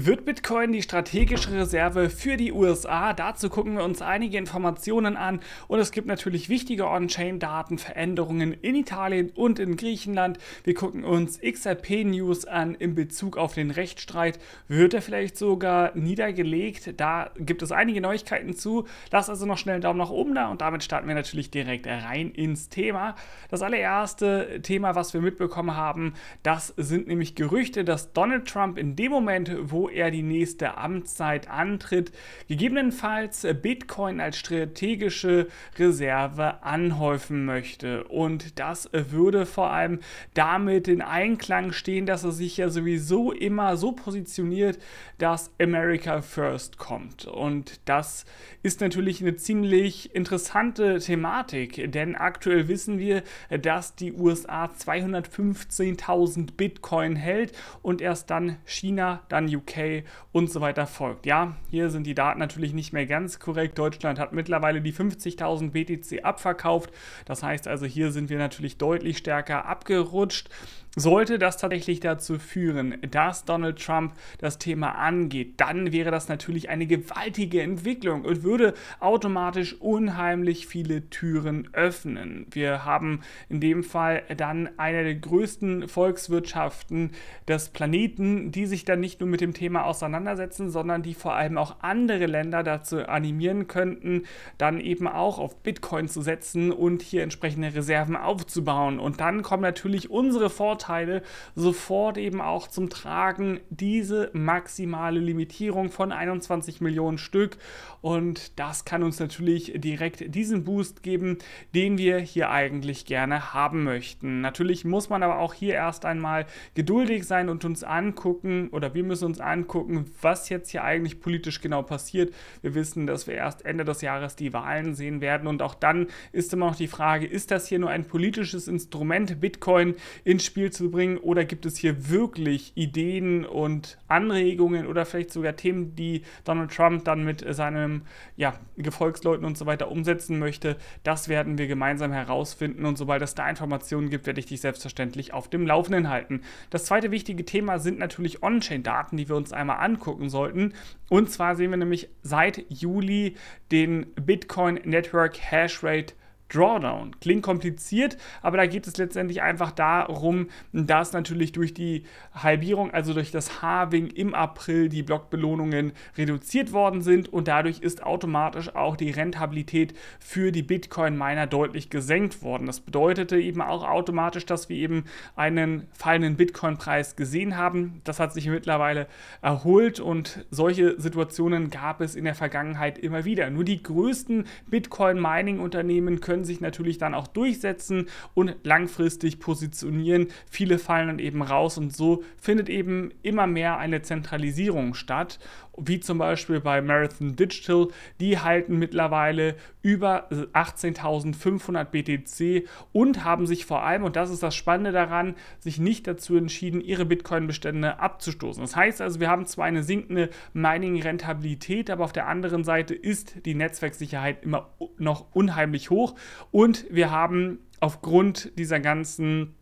Wird Bitcoin die strategische Reserve für die USA? Dazu gucken wir uns einige Informationen an und es gibt natürlich wichtige On-Chain-Daten, Veränderungen in Italien und in Griechenland. Wir gucken uns XRP-News an in Bezug auf den Rechtsstreit. Wird er vielleicht sogar niedergelegt? Da gibt es einige Neuigkeiten zu. Lass also noch schnell einen Daumen nach oben da und damit starten wir natürlich direkt rein ins Thema. Das allererste Thema, was wir mitbekommen haben, das sind nämlich Gerüchte, dass Donald Trump in dem Moment, wo er die nächste Amtszeit antritt, gegebenenfalls Bitcoin als strategische Reserve anhäufen möchte. Und das würde vor allem damit in Einklang stehen, dass er sich ja sowieso immer so positioniert, dass America First kommt. Und das ist natürlich eine ziemlich interessante Thematik, denn aktuell wissen wir, dass die USA 215.000 Bitcoin hält und erst dann China, dann UK UK und so weiter folgt. Ja, hier sind die Daten natürlich nicht mehr ganz korrekt. Deutschland hat mittlerweile die 50.000 BTC abverkauft. Das heißt also, hier sind wir natürlich deutlich stärker abgerutscht. Sollte das tatsächlich dazu führen, dass Donald Trump das Thema angeht, dann wäre das natürlich eine gewaltige Entwicklung und würde automatisch unheimlich viele Türen öffnen. Wir haben in dem Fall dann eine der größten Volkswirtschaften des Planeten, die sich dann nicht nur mit dem Thema auseinandersetzen, sondern die vor allem auch andere Länder dazu animieren könnten, dann eben auch auf Bitcoin zu setzen und hier entsprechende Reserven aufzubauen. Und dann kommen natürlich unsere Vorteile Vorteile sofort eben auch zum Tragen diese maximale Limitierung von 21 Millionen Stück. Und das kann uns natürlich direkt diesen Boost geben, den wir hier eigentlich gerne haben möchten. Natürlich muss man aber auch hier erst einmal geduldig sein und uns angucken, oder wir müssen uns angucken, was jetzt hier eigentlich politisch genau passiert. Wir wissen, dass wir erst Ende des Jahres die Wahlen sehen werden. Und auch dann ist immer noch die Frage, ist das hier nur ein politisches Instrument, Bitcoin ins Spiel zu zu bringen oder gibt es hier wirklich Ideen und Anregungen oder vielleicht sogar Themen, die Donald Trump dann mit seinem ja, Gefolgsleuten und so weiter umsetzen möchte? Das werden wir gemeinsam herausfinden und sobald es da Informationen gibt, werde ich dich selbstverständlich auf dem Laufenden halten. Das zweite wichtige Thema sind natürlich On-Chain-Daten, die wir uns einmal angucken sollten. Und zwar sehen wir nämlich seit Juli den Bitcoin Network Hashrate Drawdown. Klingt kompliziert, aber da geht es letztendlich einfach darum, dass natürlich durch die Halbierung, also durch das Halving im April, die Blockbelohnungen reduziert worden sind und dadurch ist automatisch auch die Rentabilität für die Bitcoin-Miner deutlich gesenkt worden. Das bedeutete eben auch automatisch, dass wir eben einen fallenden Bitcoin-Preis gesehen haben. Das hat sich mittlerweile erholt und solche Situationen gab es in der Vergangenheit immer wieder. Nur die größten Bitcoin-Mining-Unternehmen können können sich natürlich dann auch durchsetzen und langfristig positionieren. Viele fallen dann eben raus und so findet eben immer mehr eine Zentralisierung statt, wie zum Beispiel bei Marathon Digital. Die halten mittlerweile über 18.500 BTC und haben sich vor allem, und das ist das Spannende daran, sich nicht dazu entschieden, ihre Bitcoin-Bestände abzustoßen. Das heißt also, wir haben zwar eine sinkende Mining-Rentabilität, aber auf der anderen Seite ist die Netzwerksicherheit immer noch unheimlich hoch und wir haben aufgrund dieser ganzen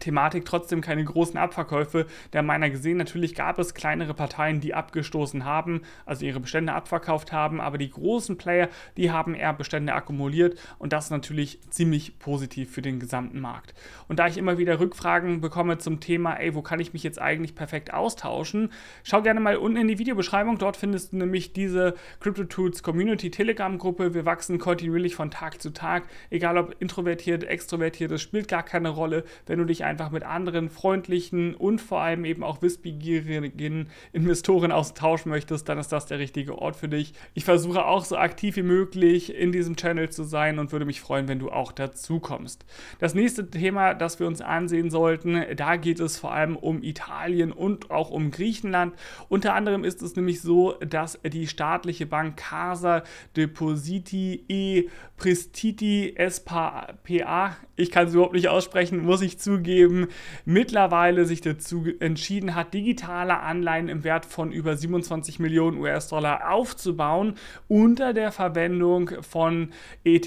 Thematik trotzdem keine großen Abverkäufe der Miner gesehen. Natürlich gab es kleinere Parteien, die abgestoßen haben, also ihre Bestände abverkauft haben, aber die großen Player, die haben eher Bestände akkumuliert und das natürlich ziemlich positiv für den gesamten Markt. Und da ich immer wieder Rückfragen bekomme zum Thema, ey, wo kann ich mich jetzt eigentlich perfekt austauschen, schau gerne mal unten in die Videobeschreibung, dort findest du nämlich diese CryptoTools Community Telegram Gruppe. Wir wachsen kontinuierlich von Tag zu Tag, egal ob introvertiert, extrovertiert, das spielt gar keine Rolle, wenn du dich einfach mit anderen freundlichen und vor allem eben auch wissbegierigen Investoren austauschen möchtest, dann ist das der richtige Ort für dich. Ich versuche auch so aktiv wie möglich in diesem Channel zu sein und würde mich freuen, wenn du auch dazu kommst. Das nächste Thema, das wir uns ansehen sollten, da geht es vor allem um Italien und auch um Griechenland. Unter anderem ist es nämlich so, dass die staatliche Bank Casa Depositi e Prestiti SPA, ich kann es überhaupt nicht aussprechen, muss ich zugeben, zugeben, mittlerweile sich dazu entschieden hat, digitale Anleihen im Wert von über 27 Millionen US-Dollar aufzubauen unter der Verwendung von ETH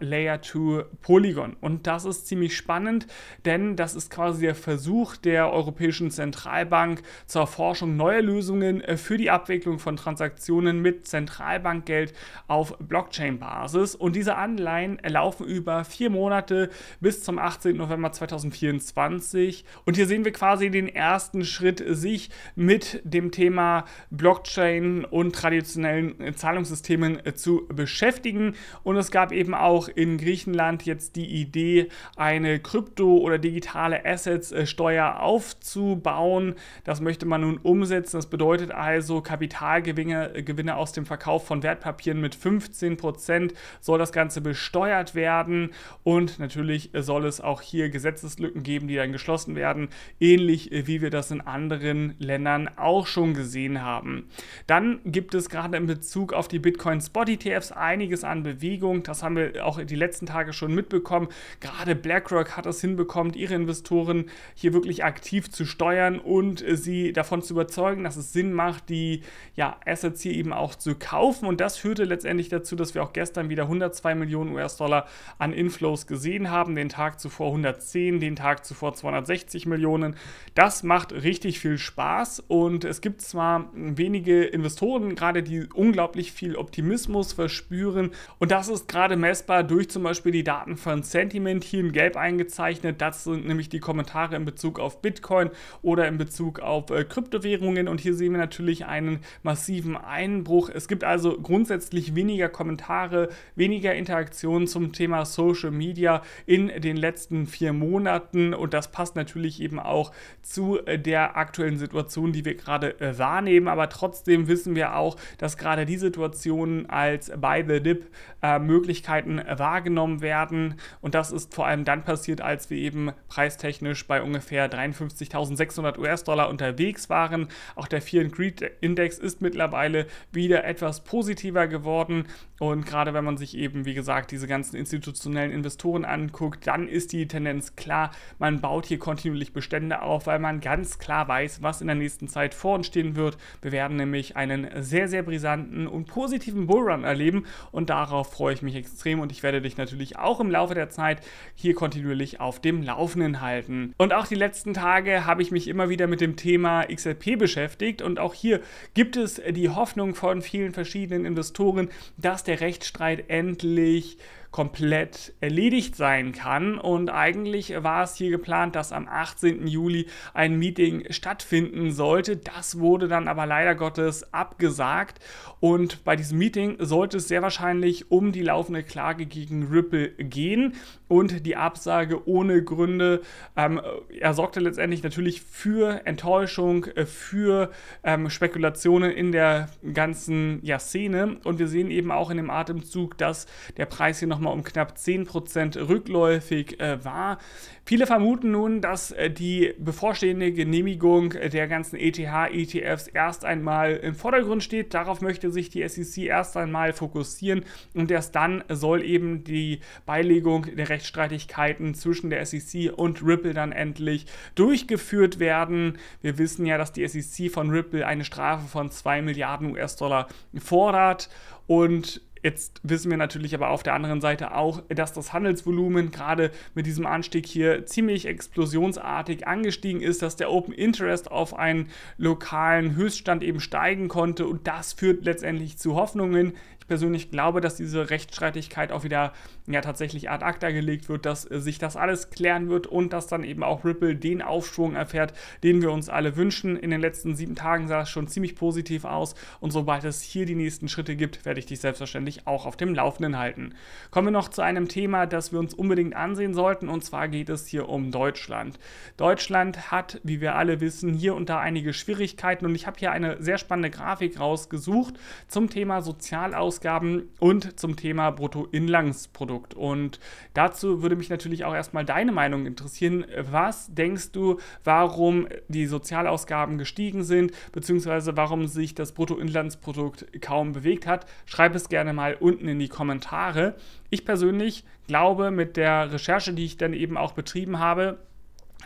Layer 2 Polygon. Und das ist ziemlich spannend, denn das ist quasi der Versuch der Europäischen Zentralbank zur Erforschung neuer Lösungen für die Abwicklung von Transaktionen mit Zentralbankgeld auf Blockchain-Basis. Und diese Anleihen laufen über vier Monate bis zum 18. November 2024. Und hier sehen wir quasi den ersten Schritt, sich mit dem Thema Blockchain und traditionellen Zahlungssystemen äh, zu beschäftigen. Und es gab eben auch in Griechenland jetzt die Idee, eine Krypto- oder digitale Assets-Steuer aufzubauen. Das möchte man nun umsetzen. Das bedeutet also Kapitalgewinne Gewinne aus dem Verkauf von Wertpapieren mit 15% soll das Ganze besteuert werden. Und natürlich soll es auch hier Gesetzeslücken geben, die dann geschlossen werden, ähnlich wie wir das in anderen Ländern auch schon gesehen haben. Dann gibt es gerade in Bezug auf die Bitcoin Spot ETFs einiges an Bewegung. Das haben wir auch die letzten Tage schon mitbekommen. Gerade BlackRock hat es hinbekommen, ihre Investoren hier wirklich aktiv zu steuern und sie davon zu überzeugen, dass es Sinn macht, die ja, Assets hier eben auch zu kaufen. Und das führte letztendlich dazu, dass wir auch gestern wieder 102 Millionen US-Dollar an Inflows gesehen haben. Den Tag zuvor 110, den Tag zuvor 260 Millionen. Das macht richtig viel Spaß und es gibt zwar wenige Investoren, gerade die unglaublich viel Optimismus verspüren und das ist gerade messbar durch zum Beispiel die Daten von Sentiment hier in Gelb eingezeichnet. Das sind nämlich die Kommentare in Bezug auf Bitcoin oder in Bezug auf äh, Kryptowährungen und hier sehen wir natürlich einen massiven Einbruch. Es gibt also grundsätzlich weniger Kommentare, weniger Interaktionen zum Thema Social Media in den letzten vier Monaten und das passt natürlich eben auch zu äh, der aktuellen Situation, die wir gerade äh, wahrnehmen. Aber trotzdem wissen wir auch, dass gerade die Situationen als Buy the Dip äh, Möglichkeiten wahrgenommen werden und das ist vor allem dann passiert, als wir eben preistechnisch bei ungefähr 53.600 US-Dollar unterwegs waren. Auch der Fear and Greed Index ist mittlerweile wieder etwas positiver geworden. Und gerade wenn man sich eben, wie gesagt, diese ganzen institutionellen Investoren anguckt, dann ist die Tendenz klar, man baut hier kontinuierlich Bestände auf, weil man ganz klar weiß, was in der nächsten Zeit vor uns stehen wird. Wir werden nämlich einen sehr, sehr brisanten und positiven Bullrun erleben und darauf freue ich mich extrem und ich werde dich natürlich auch im Laufe der Zeit hier kontinuierlich auf dem Laufenden halten. Und auch die letzten Tage habe ich mich immer wieder mit dem Thema XRP beschäftigt und auch hier gibt es die Hoffnung von vielen verschiedenen Investoren, dass der Rechtsstreit endlich komplett erledigt sein kann. Und eigentlich war es hier geplant, dass am 18. Juli ein Meeting stattfinden sollte. Das wurde dann aber leider Gottes abgesagt. Und bei diesem Meeting sollte es sehr wahrscheinlich um die laufende Klage gegen Ripple gehen. Und die Absage ohne Gründe ähm, er sorgte letztendlich natürlich für Enttäuschung, äh, für ähm, Spekulationen in der ganzen ja, Szene. Und wir sehen eben auch in dem Atemzug, dass der Preis hier noch nochmal um knapp 10% rückläufig äh, war. Viele vermuten nun, dass äh, die bevorstehende Genehmigung der ganzen ETH-ETFs erst einmal im Vordergrund steht. Darauf möchte sich die SEC erst einmal fokussieren und erst dann soll eben die Beilegung der Rechtsstreitigkeiten zwischen der SEC und Ripple dann endlich durchgeführt werden. Wir wissen ja, dass die SEC von Ripple eine Strafe von 2 Milliarden US-Dollar fordert und Jetzt wissen wir natürlich aber auf der anderen Seite auch, dass das Handelsvolumen gerade mit diesem Anstieg hier ziemlich explosionsartig angestiegen ist, dass der Open Interest auf einen lokalen Höchststand eben steigen konnte. Und das führt letztendlich zu Hoffnungen. Persönlich glaube, dass diese Rechtsstreitigkeit auch wieder ja, tatsächlich ad acta gelegt wird, dass äh, sich das alles klären wird und dass dann eben auch Ripple den Aufschwung erfährt, den wir uns alle wünschen. In den letzten sieben Tagen sah es schon ziemlich positiv aus und sobald es hier die nächsten Schritte gibt, werde ich dich selbstverständlich auch auf dem Laufenden halten. Kommen wir noch zu einem Thema, das wir uns unbedingt ansehen sollten und zwar geht es hier um Deutschland. Deutschland hat, wie wir alle wissen, hier unter einige Schwierigkeiten und ich habe hier eine sehr spannende Grafik rausgesucht zum Thema Sozialausgaben Ausgaben und zum Thema Bruttoinlandsprodukt. Und dazu würde mich natürlich auch erstmal deine Meinung interessieren. Was denkst du, warum die Sozialausgaben gestiegen sind, beziehungsweise warum sich das Bruttoinlandsprodukt kaum bewegt hat? Schreib es gerne mal unten in die Kommentare. Ich persönlich glaube, mit der Recherche, die ich dann eben auch betrieben habe,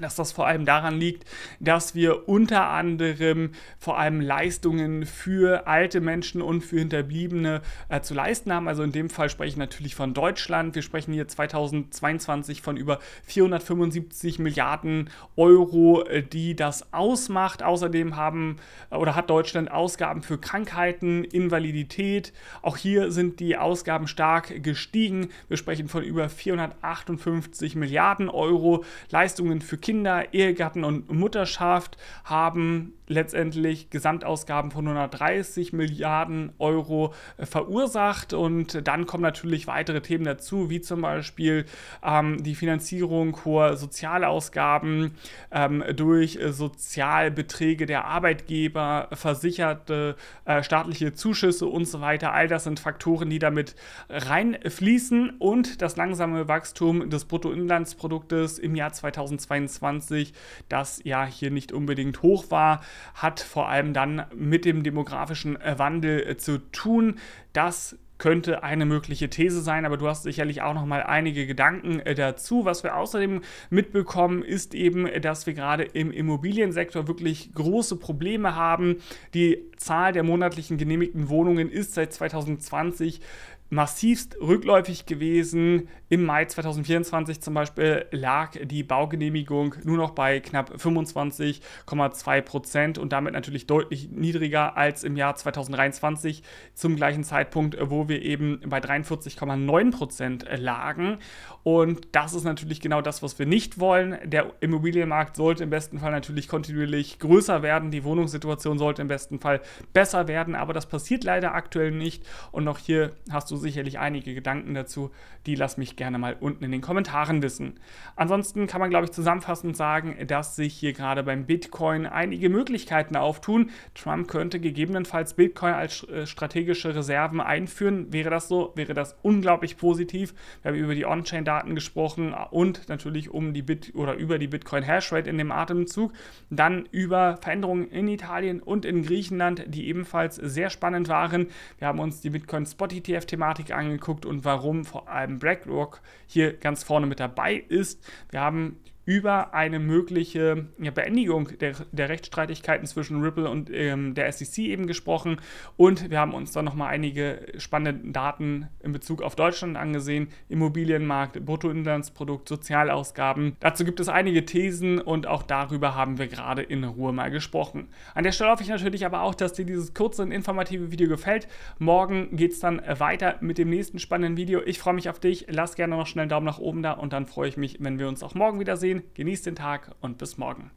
dass das vor allem daran liegt, dass wir unter anderem vor allem Leistungen für alte Menschen und für Hinterbliebene äh, zu leisten haben. Also in dem Fall spreche ich natürlich von Deutschland. Wir sprechen hier 2022 von über 475 Milliarden Euro, äh, die das ausmacht. Außerdem haben äh, oder hat Deutschland Ausgaben für Krankheiten, Invalidität. Auch hier sind die Ausgaben stark gestiegen. Wir sprechen von über 458 Milliarden Euro Leistungen für Kinder, Ehegatten und Mutterschaft haben letztendlich Gesamtausgaben von 130 Milliarden Euro äh, verursacht. Und dann kommen natürlich weitere Themen dazu, wie zum Beispiel ähm, die Finanzierung hoher Sozialausgaben ähm, durch Sozialbeträge der Arbeitgeber, versicherte äh, staatliche Zuschüsse und so weiter. All das sind Faktoren, die damit reinfließen und das langsame Wachstum des Bruttoinlandsproduktes im Jahr 2022, das ja hier nicht unbedingt hoch war, hat vor allem dann mit dem demografischen äh, Wandel äh, zu tun. Das könnte eine mögliche These sein, aber du hast sicherlich auch noch mal einige Gedanken äh, dazu. Was wir außerdem mitbekommen, ist eben, dass wir gerade im Immobiliensektor wirklich große Probleme haben. Die Zahl der monatlichen genehmigten Wohnungen ist seit 2020 massivst rückläufig gewesen. Im Mai 2024 zum Beispiel lag die Baugenehmigung nur noch bei knapp 25,2 Prozent und damit natürlich deutlich niedriger als im Jahr 2023 zum gleichen Zeitpunkt, wo wir eben bei 43,9 Prozent lagen. Und das ist natürlich genau das, was wir nicht wollen. Der Immobilienmarkt sollte im besten Fall natürlich kontinuierlich größer werden. Die Wohnungssituation sollte im besten Fall besser werden, aber das passiert leider aktuell nicht. Und auch hier hast du sicherlich einige Gedanken dazu. Die lass mich gerne mal unten in den Kommentaren wissen. Ansonsten kann man, glaube ich, zusammenfassend sagen, dass sich hier gerade beim Bitcoin einige Möglichkeiten auftun. Trump könnte gegebenenfalls Bitcoin als äh, strategische Reserven einführen. Wäre das so, wäre das unglaublich positiv. Wir haben über die On-Chain-Daten gesprochen und natürlich um die Bit oder über die Bitcoin Hashrate in dem Atemzug. Dann über Veränderungen in Italien und in Griechenland, die ebenfalls sehr spannend waren. Wir haben uns die Bitcoin Spot ETF-Thematik Thematik angeguckt und warum vor allem BlackRock hier ganz vorne mit dabei ist. Wir haben über eine mögliche Beendigung der, der, Rechtsstreitigkeiten zwischen Ripple und ähm, der SEC eben gesprochen. Und wir haben uns dann nochmal einige spannende Daten in Bezug auf Deutschland angesehen. Immobilienmarkt, Bruttoinlandsprodukt, Sozialausgaben. Dazu gibt es einige Thesen und auch darüber haben wir gerade in Ruhe mal gesprochen. An der Stelle hoffe ich natürlich aber auch, dass dir dieses kurze und informative Video gefällt. Morgen geht es dann weiter mit dem nächsten spannenden Video. Ich freue mich auf dich. Lass gerne noch schnell einen Daumen nach oben da und dann freue ich mich, wenn wir uns auch morgen wiedersehen. Genießt den Tag und bis morgen.